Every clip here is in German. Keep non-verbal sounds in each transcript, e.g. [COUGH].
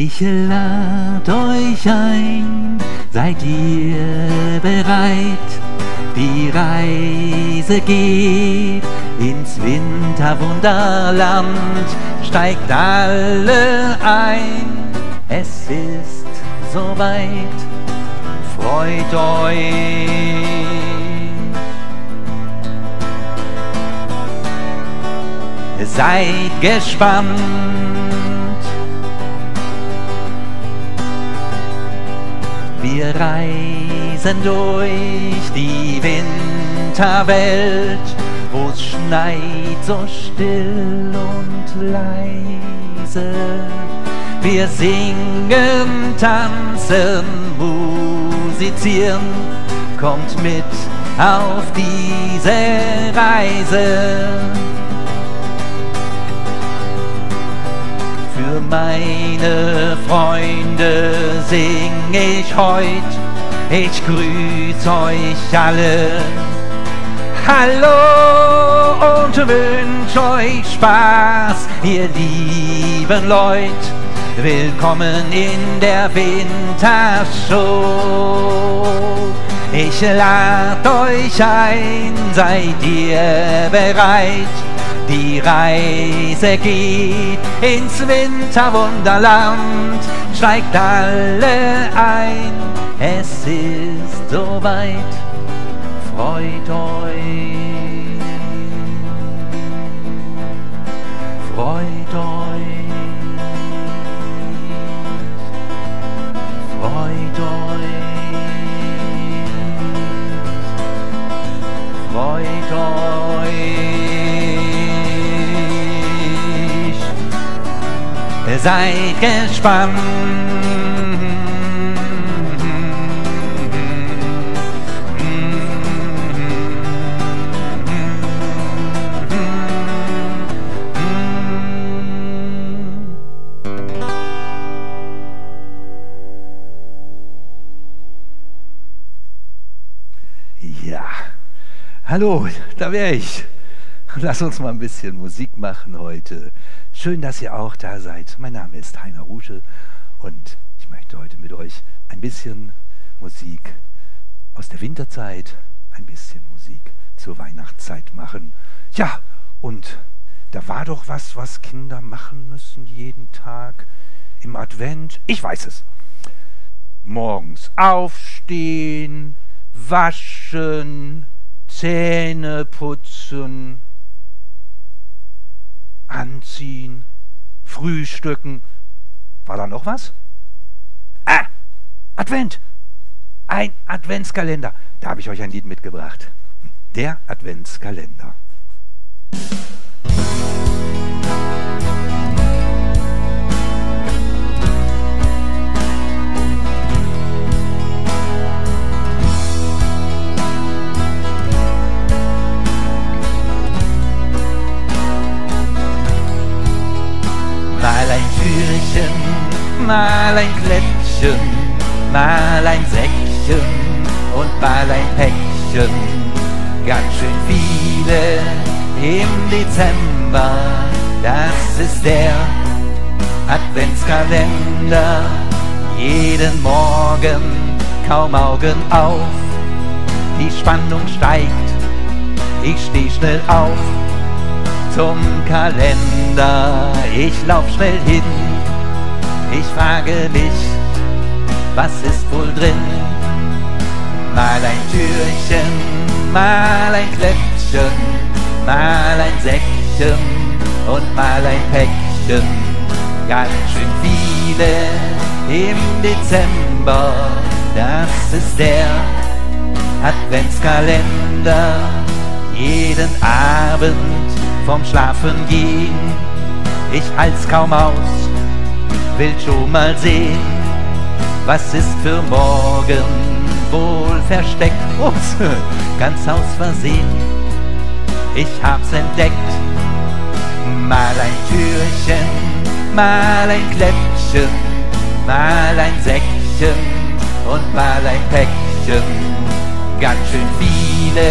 Ich lad euch ein, seid ihr bereit? Die Reise geht ins Winterwunderland, steigt alle ein, es ist soweit, freut euch. Seid gespannt. Wir reisen durch die Winterwelt, wo's schneit so still und leise. Wir singen, tanzen, musizieren, kommt mit auf diese Reise. Für meine Freunde sing ich heut, ich grüß euch alle. Hallo und wünsch euch Spaß, ihr lieben Leute. Willkommen in der Wintershow. Ich lad euch ein, seid ihr bereit? Die Reise geht ins Winterwunderland, steigt alle ein, es ist soweit, freut euch, Seid gespannt. Ja, hallo, da wäre ich. Lass uns mal ein bisschen Musik machen heute. Schön, dass ihr auch da seid. Mein Name ist Heiner Rusche und ich möchte heute mit euch ein bisschen Musik aus der Winterzeit, ein bisschen Musik zur Weihnachtszeit machen. Ja, und da war doch was, was Kinder machen müssen jeden Tag im Advent. Ich weiß es. Morgens aufstehen, waschen, Zähne putzen, anziehen, frühstücken. War da noch was? Ah, Advent. Ein Adventskalender. Da habe ich euch ein Lied mitgebracht. Der Adventskalender. Mal mal ein Kläppchen, mal ein Säckchen und mal ein Päckchen. Ganz schön viele im Dezember, das ist der Adventskalender. Jeden Morgen kaum Augen auf, die Spannung steigt, ich steh schnell auf zum Kalender. Ich lauf schnell hin, frage mich, was ist wohl drin? Mal ein Türchen, mal ein Kläppchen, mal ein Säckchen und mal ein Päckchen. Ganz schön viele im Dezember, das ist der Adventskalender. Jeden Abend vom Schlafen gehen. Ich halt's kaum aus, will schon mal sehen, was ist für morgen wohl versteckt. Ups, [LAUGHS] ganz aus Versehen, ich hab's entdeckt. Mal ein Türchen, mal ein Kläppchen, mal ein Säckchen und mal ein Päckchen. Ganz schön viele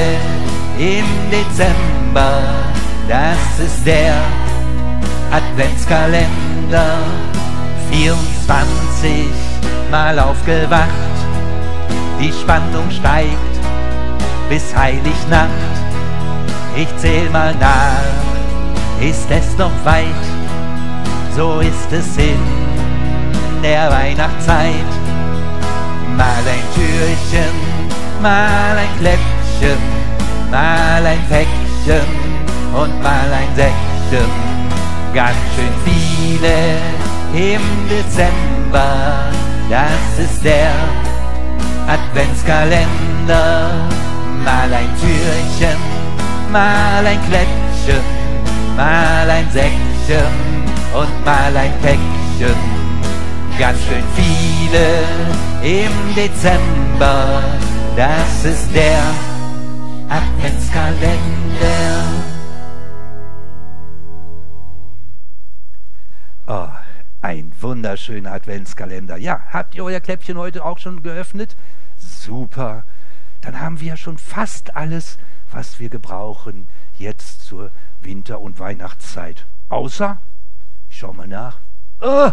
im Dezember das ist der Adventskalender 24 Mal aufgewacht, die Spannung steigt bis Heilignacht. Ich zähl mal nach, ist es noch weit, so ist es in der Weihnachtszeit. Mal ein Türchen, mal ein Kläppchen, mal ein Päckchen und mal ein Säckchen. Ganz schön viele im Dezember, das ist der Adventskalender. Mal ein Türchen, mal ein Kläppchen, mal ein Säckchen und mal ein Päckchen. Ganz schön viele im Dezember, das ist der Adventskalender. Wunderschöner Adventskalender. Ja, habt ihr euer Kläppchen heute auch schon geöffnet? Super. Dann haben wir ja schon fast alles, was wir gebrauchen jetzt zur Winter- und Weihnachtszeit. Außer, ich schau mal nach. Oh,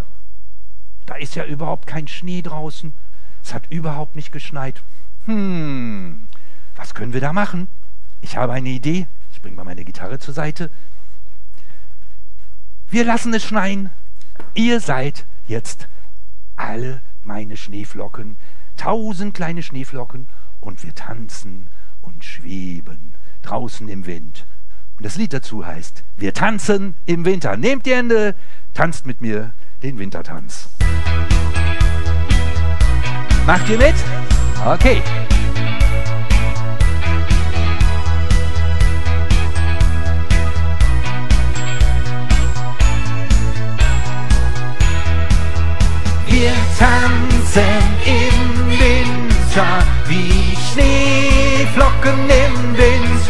da ist ja überhaupt kein Schnee draußen. Es hat überhaupt nicht geschneit. Hm, was können wir da machen? Ich habe eine Idee. Ich bringe mal meine Gitarre zur Seite. Wir lassen es schneien. Ihr seid jetzt alle meine Schneeflocken, tausend kleine Schneeflocken, und wir tanzen und schweben draußen im Wind. Und das Lied dazu heißt, wir tanzen im Winter. Nehmt die Hände, tanzt mit mir den Wintertanz. Macht ihr mit? Okay. Tanzen im Winter wie Schneeflocken im Wind.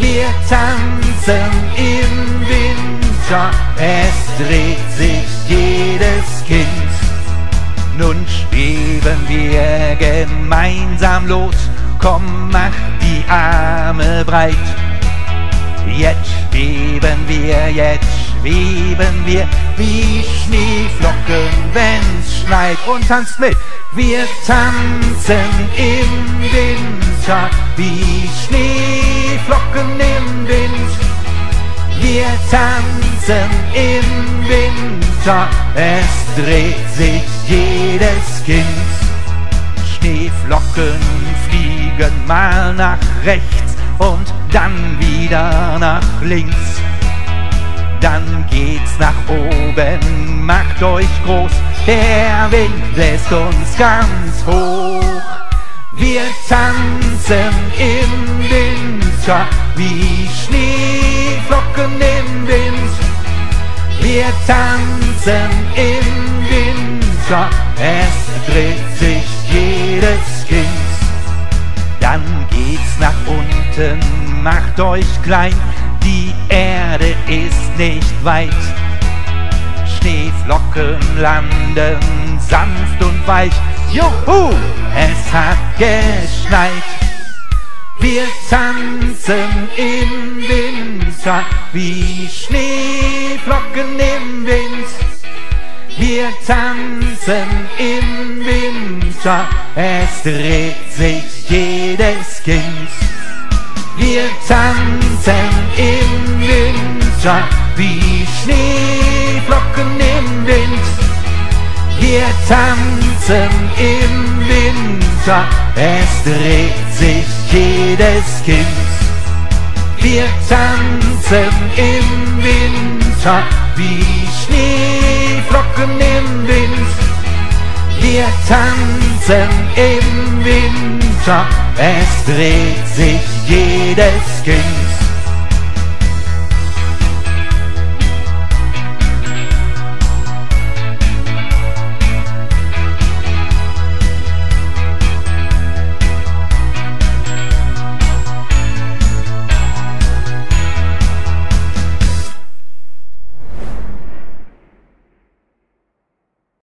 Wir tanzen im Winter, es dreht sich jedes Kind. Nun schweben wir gemeinsam los, komm, mach die Arme breit. Jetzt schweben wir, jetzt schweben wir wie Schneeflocken, wenn's schneit und tanzt mit. Wir tanzen im Winter wie Schneeflocken im Wind. Wir tanzen im Winter, es dreht sich jedes Kind. Schneeflocken fliegen mal nach rechts und dann wieder nach links dann geht's nach oben, macht euch groß, der Wind lässt uns ganz hoch. Wir tanzen im Winter wie Schneeflocken im Wind. Wir tanzen im Winter, es dreht sich jedes Kind. Dann geht's nach unten, macht euch klein, die Erde ist nicht weit. Schneeflocken landen sanft und weich. Juhu, es hat geschneit. Wir tanzen im Winter wie Schneeflocken im Wind. Wir tanzen im Winter, es dreht sich jedes Kind. Wir tanzen im Winter wie Schneeflocken im Wind. Wir tanzen im Winter, es dreht sich jedes Kind. Wir tanzen im Winter wie Schneeflocken im Wind. Wir tanzen im Winter, es dreht sich jedes Kind.